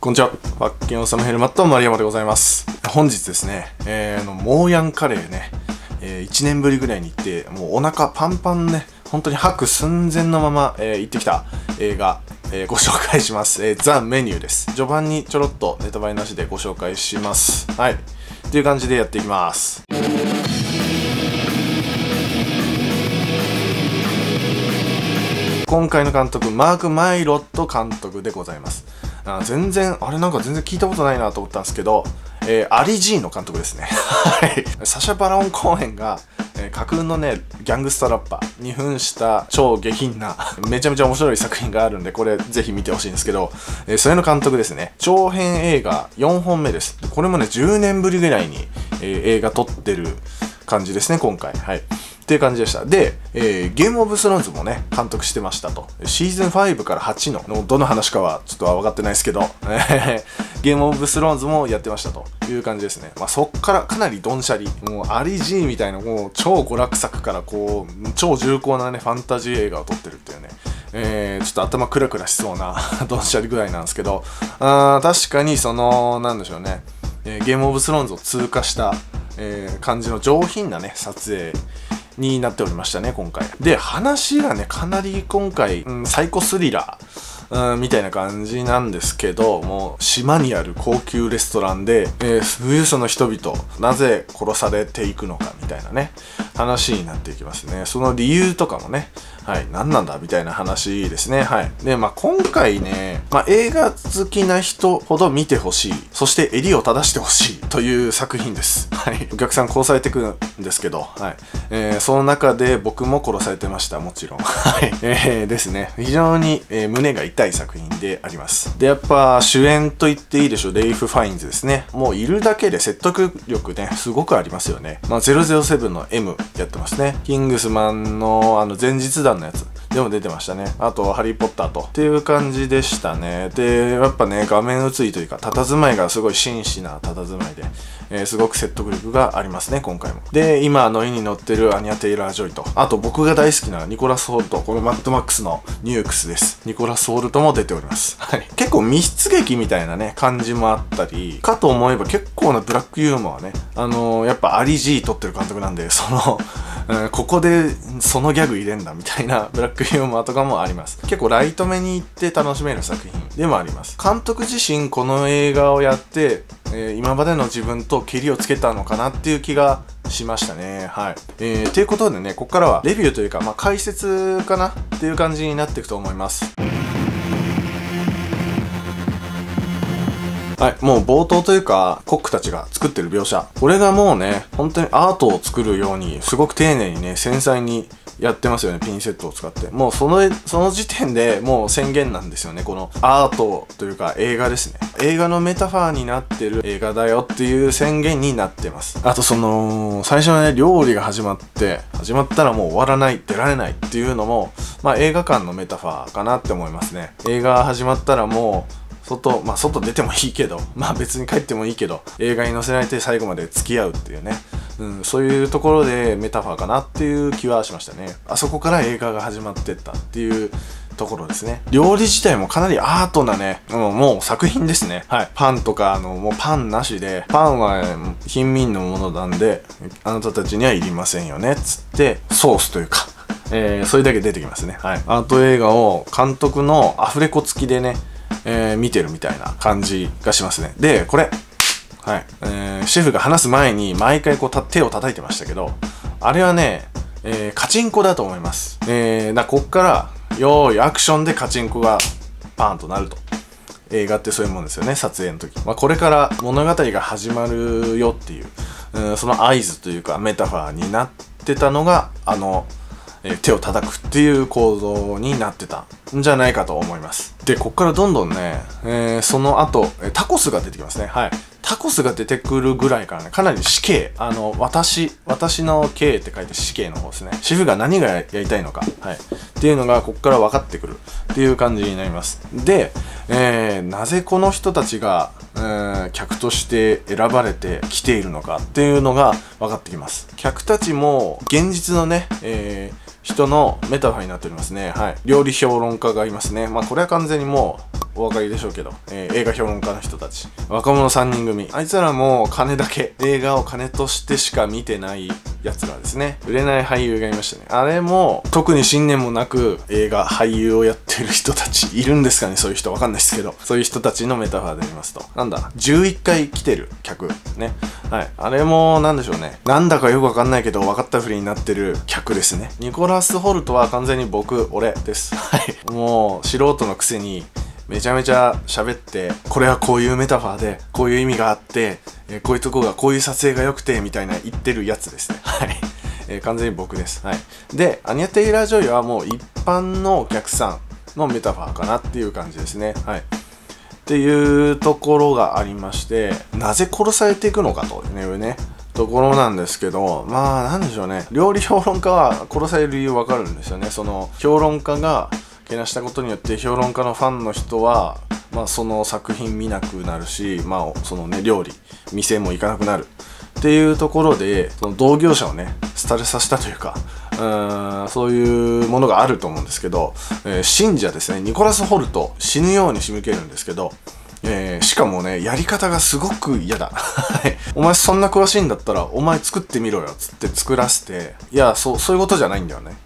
こんにちは。ファッキンオサムヘルマット丸山でございます。本日ですね、えー、あの、モーヤンカレーね、えー、1年ぶりぐらいに行って、もうお腹パンパンね、本当に吐く寸前のまま、えー、行ってきた映画、えー、ご紹介します。えー、ザ・メニューです。序盤にちょろっとネタバレなしでご紹介します。はい。っていう感じでやっていきます。今回の監督、マーク・マイロット監督でございます。あ全然、あれなんか全然聞いたことないなと思ったんですけど、えー、アリ・ジーの監督ですね。はい。サシャ・バラオン・コーヘンが、えー、架空のね、ギャングスタラッパーに扮した超下品な、めちゃめちゃ面白い作品があるんで、これぜひ見てほしいんですけど、えー、それの監督ですね。長編映画4本目です。これもね、10年ぶりぐらいに、えー、映画撮ってる感じですね、今回。はい。っていう感じでした。で、えー、ゲームオブスローンズもね、監督してましたと。シーズン5から8の、のどの話かはちょっとは分かってないですけど、ゲームオブスローンズもやってましたという感じですね。まあ、そっからかなりドンシャリ、もうアリジーみたいなもう超娯楽作からこう、超重厚なね、ファンタジー映画を撮ってるっていうね。えー、ちょっと頭クラクラしそうな ドンシャリぐらいなんですけど、あ確かにその、なんでしょうね、えー、ゲームオブスローンズを通過した、えー、感じの上品なね、撮影、になっておりましたね、今回。で、話がね、かなり今回、うん、サイコスリラー、うん、みたいな感じなんですけど、もう島にある高級レストランで、えー、富裕層の人々、なぜ殺されていくのかみたいなね、話になっていきますね。その理由とかもね、はい、何なんだみたいな話ですね。はい。で、まあ、今回ね、まあ、映画好きな人ほど見てほしい。そして襟を正してほしいという作品です。はい。お客さん殺されてくるんですけど、はい。えー、その中で僕も殺されてました。もちろん。はい。えー、ですね。非常に、えー、胸が痛い作品であります。で、やっぱ主演と言っていいでしょう。レイフ・ファインズですね。もういるだけで説得力ね、すごくありますよね。まあ、007の M やってますね。キングスマンのあの前日談のやつでも出てましたね。あと、ハリー・ポッターと。っていう感じでしたね。で、やっぱね、画面映りというか、佇まいがすごい真摯な佇まいで、えー、すごく説得力がありますね、今回も。で、今、ノリに乗ってるアニャ・テイラー・ジョイと、あと僕が大好きなニコラス・ホールト、これマッドマックスのニュークスです。ニコラス・ホールトも出ております。はい。結構密室劇みたいなね、感じもあったり、かと思えば結構なブラックユーモアね、あのー、やっぱ Ali G 撮ってる監督なんで、その、うん、ここでそのギャグ入れんだみたいなブラックヒューモアとかもあります。結構ライト目に行って楽しめる作品でもあります。監督自身この映画をやって、えー、今までの自分とケリをつけたのかなっていう気がしましたね。はい。えー、ということでね、ここからはレビューというか、まあ、解説かなっていう感じになっていくと思います。はい、もう冒頭というか、コックたちが作ってる描写。これがもうね、本当にアートを作るように、すごく丁寧にね、繊細にやってますよね、ピンセットを使って。もうその、その時点でもう宣言なんですよね、このアートというか映画ですね。映画のメタファーになってる映画だよっていう宣言になってます。あとその、最初のね、料理が始まって、始まったらもう終わらない、出られないっていうのも、まあ映画館のメタファーかなって思いますね。映画始まったらもう、外、まあ外出てもいいけど、まあ別に帰ってもいいけど、映画に載せられて最後まで付き合うっていうね。うん、そういうところでメタファーかなっていう気はしましたね。あそこから映画が始まってったっていうところですね。料理自体もかなりアートなね、うん、もう作品ですね。はい。パンとか、あの、もうパンなしで、パンは貧民のものなんで、あなたたちにはいりませんよね。つって、ソースというか、えー、それだけ出てきますね。はい。アート映画を監督のアフレコ付きでね、えー、見てるみたいな感じがしますね。で、これ、はい。えー、シェフが話す前に毎回こうた手を叩いてましたけど、あれはね、えー、カチンコだと思います。えー、だこっから、よーい、アクションでカチンコがパーンとなると。映画ってそういうもんですよね、撮影の時。まあ、これから物語が始まるよっていう、うん、その合図というかメタファーになってたのが、あの、え、手を叩くっていう構造になってたんじゃないかと思います。で、こっからどんどんね、えー、その後、タコスが出てきますね。はい。タコスが出てくるぐらいからね、かなり死刑、あの、私、私の刑って書いて死刑の方ですね。シェフが何がやりたいのか、はい。っていうのが、こっから分かってくるっていう感じになります。で、えー、なぜこの人たちが、えー、客として選ばれてきているのかっていうのが分かってきます。客たちも、現実のね、えー、人のメタファーになっておりますね。はい。料理評論家がいますね。まあこれは完全にもうお分かりでしょうけど、えー、映画評論家の人たち若者3人組あいつらも金だけ映画を金としてしか見てないやつらですね売れない俳優がいましたねあれも特に信念もなく映画俳優をやってる人たちいるんですかねそういう人。わかんないですけど。そういう人たちのメタファーで言いますと。なんだ？11回来てる客ね。はい。あれもなんでしょうね。なんだかよくわかんないけど分かったふりになってる客ですね。ニコラス・ホルトは完全に僕俺です。はい。もう素人のくせにめちゃめちゃ喋ってこれはこういうメタファーでこういう意味があってえ、こういうとこがこういう撮影が良くてみたいな言ってるやつですね。はい、えー、完全に僕です。はい。でアニャ・テイラー・ジョイはもう一般のお客さんのメタファーかなっていう感じですね。はい。っていうところがありましてなぜ殺されていくのかというね。ところなんですけどまあなんでしょうね。料理評論家は殺される理由わかるんですよね。その評論家が減らしたことによって評論家のファンの人はまあ、その作品見なくなるし、まあ、そのね料理店も行かなくなる。っていうところでその同業者をね廃れさせたというかうんそういうものがあると思うんですけど、えー、信者ですねニコラス・ホルト死ぬように仕向けるんですけどえー、しかもね、やり方がすごく嫌だ。お前そんな詳しいんだったら、お前作ってみろよ、つって作らせて、いや、そう、そういうことじゃないんだよね。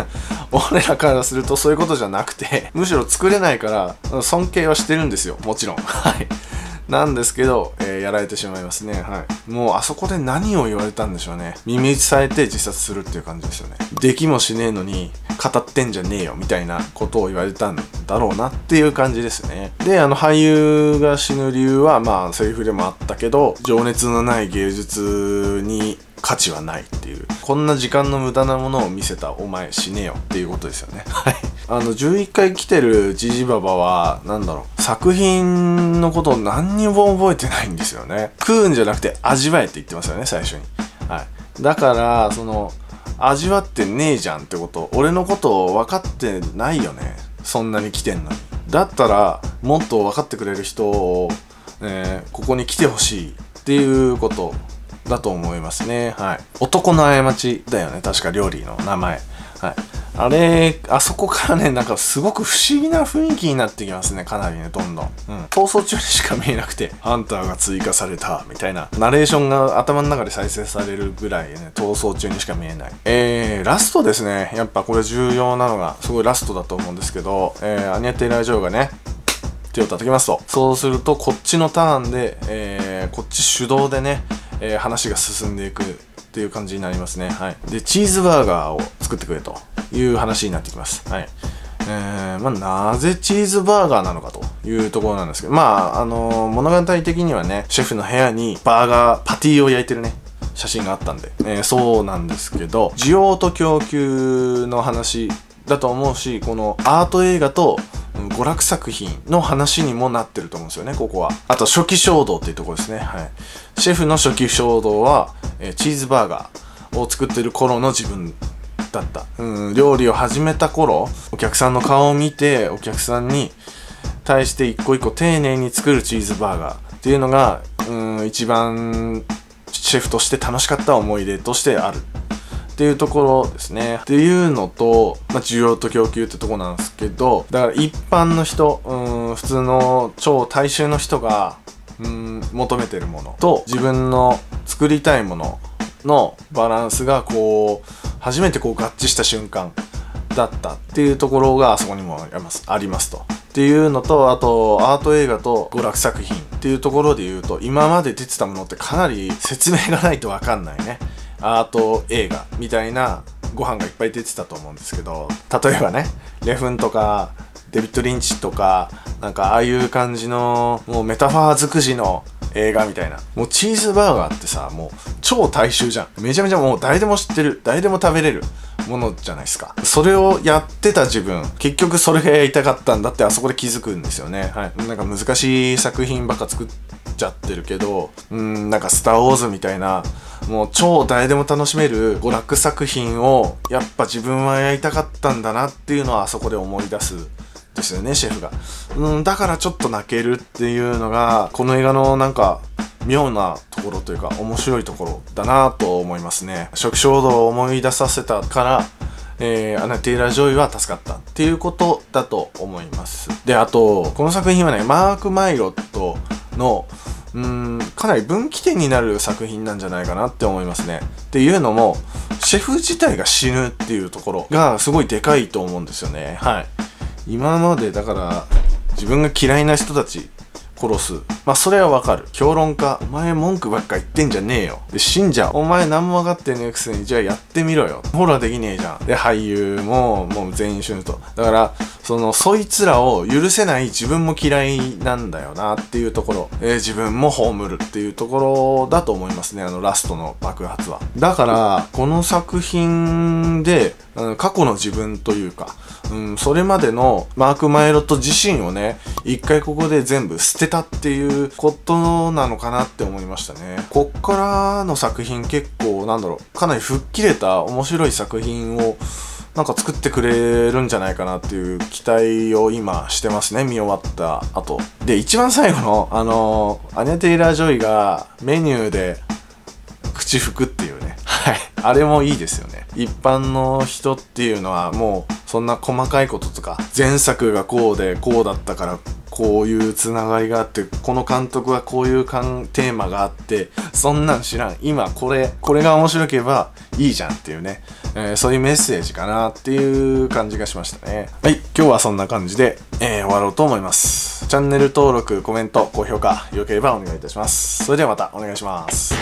俺らからするとそういうことじゃなくて、むしろ作れないから、尊敬はしてるんですよ、もちろん。はい。なんですけど、えー、やられてしまいますね。はい。もうあそこで何を言われたんでしょうね。耳打ちされて自殺するっていう感じですよね。できもしねえのに、語ってんじゃねえよみたいなことを言われたんだろうなっていう感じですね。で、あの俳優が死ぬ理由は、まあセリフでもあったけど、情熱のない芸術に価値はないっていう。こんな時間の無駄なものを見せたお前死ねよっていうことですよね。はい。あの11回来てるジジババは何だろう。作品のことを何にも覚えてないんですよね。食うんじゃなくて味わえって言ってますよね最初に。はい。だからその味わってねえじゃんってこと。俺のことを分かってないよね。そんなに来てんのに。だったらもっと分かってくれる人を、えー、ここに来てほしいっていうこと。だと思いますね。はい。男の過ちだよね。確か料理の名前。はい。あれ、あそこからね、なんかすごく不思議な雰囲気になってきますね。かなりね、どんどん。うん。逃走中にしか見えなくて、ハンターが追加された、みたいな、ナレーションが頭の中で再生されるぐらいね、逃走中にしか見えない。えー、ラストですね。やっぱこれ重要なのが、すごいラストだと思うんですけど、えー、アニャ・テイラ・ジョーがね、手を叩きますと。そうすると、こっちのターンで、えー、こっち手動でね、えー、話が進んでいくっていう感じになりますね。はい。で、チーズバーガーを作ってくれという話になってきます。はい。えー、まあ、なぜチーズバーガーなのかというところなんですけど、まあ、あのー、物語的にはね、シェフの部屋にバーガー、パティを焼いてるね、写真があったんで、えー、そうなんですけど、需要と供給の話だと思うし、このアート映画と娯楽作品の話にもなってると思うんですよね、ここは。あと、初期衝動っていうとこですね。はい。シェフの初期衝動は、えー、チーズバーガーを作ってる頃の自分だった。うん、料理を始めた頃、お客さんの顔を見て、お客さんに対して一個一個丁寧に作るチーズバーガーっていうのが、うん、一番シェフとして楽しかった思い出としてあるっていうところですね。っていうのと、まあ、需要と供給ってとこなんですけど、だから一般の人、うん、普通の超大衆の人が、うん、求めてるものと自分の作りたいもののバランスがこう、初めてこう合致した瞬間だったっていうところがあそこにもありますありますと。っていうのと、あと、アート映画と娯楽作品っていうところで言うと、今まで出てたものってかなり説明がないとわかんないね。アート映画みたいなご飯がいっぱい出てたと思うんですけど例えばねレフンとかデビッド・リンチとかなんかああいう感じのもうメタファー尽くしの映画みたいな。もうチーズバーガーってさもう超大衆じゃん。めちゃめちゃもう誰でも知ってる。誰でも食べれる。ものじゃないですか。それをやってた自分結局それがやりたかったんだってあそこで気づくんですよね。はい。なんか難しい作品ばっか作っちゃってるけどうんなんか「スター・ウォーズ」みたいなもう超誰でも楽しめる娯楽作品をやっぱ自分はやりたかったんだなっていうのはあそこで思い出すですよねシェフが、うん、だからちょっと泣けるっていうのがこの映画のなんか妙なところというか面白いところだなと思いますね初期衝動を思い出させたからえー、アニャ・テイラー・ジョイは助かったっていうことだと思いますであとこの作品はねマーク・マイロッドのうんかなり分岐点になる作品なんじゃないかなって思いますね。っていうのもシェフ自体が死ぬっていうところがすごいでかいと思うんですよね。はい。今までだから自分が嫌いな人たち殺す。まあ、それはわかる。評論家、お前文句ばっか言ってんじゃねえよ。で、信者、お前何も分かってねえくせに、じゃあやってみろよ。ほらできねえじゃん。で、俳優も、もう全員死ぬと。だから、その、そいつらを許せない自分も嫌いなんだよなっていうところ、えー、自分も葬るっていうところだと思いますね。あの、ラストの爆発は。だから、この作品で、過去の自分というか、うん、それまでのマーク・マイロッド自身をね、一回ここで全部捨てたっていうことなのかなって思いましたね。こっからの作品結構、なんだろう、かなり吹っ切れた面白い作品をなんか作ってくれるんじゃないかなっていう期待を今してますね、見終わった後。で、一番最後の、あのアニャ・テイラー・ジョイがメニューで口拭くっていう。はい。あれもいいですよね。一般の人っていうのはもうそんな細かいこととか、前作がこうでこうだったからこういうつながりがあって、この監督はこういうかんテーマがあって、そんなん知らん。今これ、これが面白ければいいじゃんっていうね、えー、そういうメッセージかなっていう感じがしましたね。はい、今日はそんな感じで、えー、終わろうと思います。チャンネル登録、コメント、高評価、よければお願いいたします。それではまたお願いします。